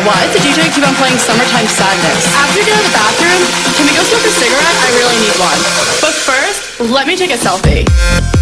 why does the DJ keep on playing Summertime Sadness? After get out of the bathroom, can we go smoke a cigarette? I really need one. But first, let me take a selfie.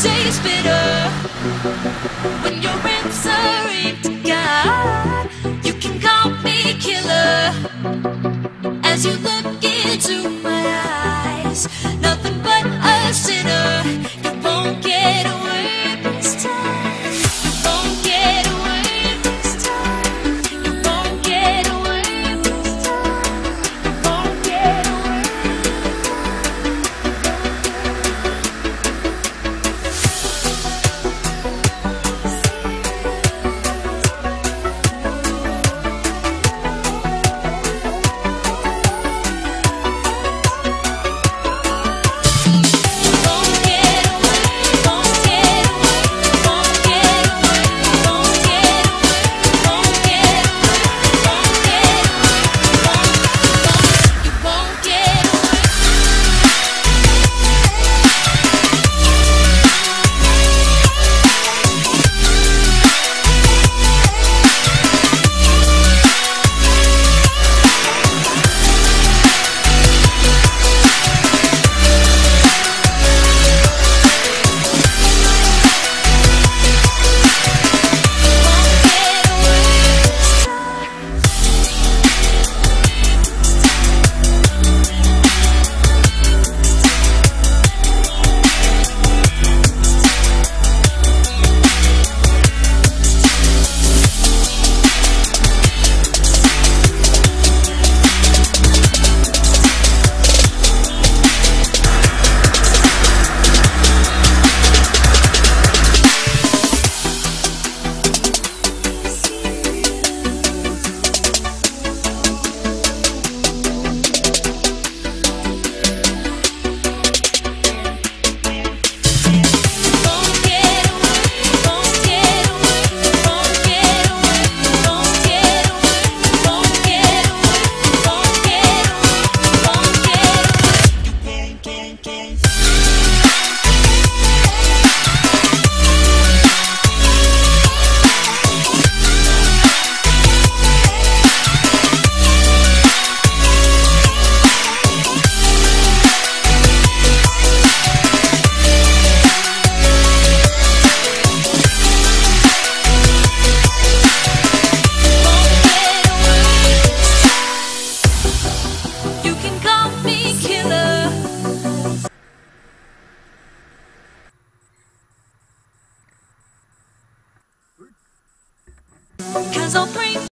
It bitter. When your answer ain't God You can call me killer. As you look into my eyes Cause I'll bring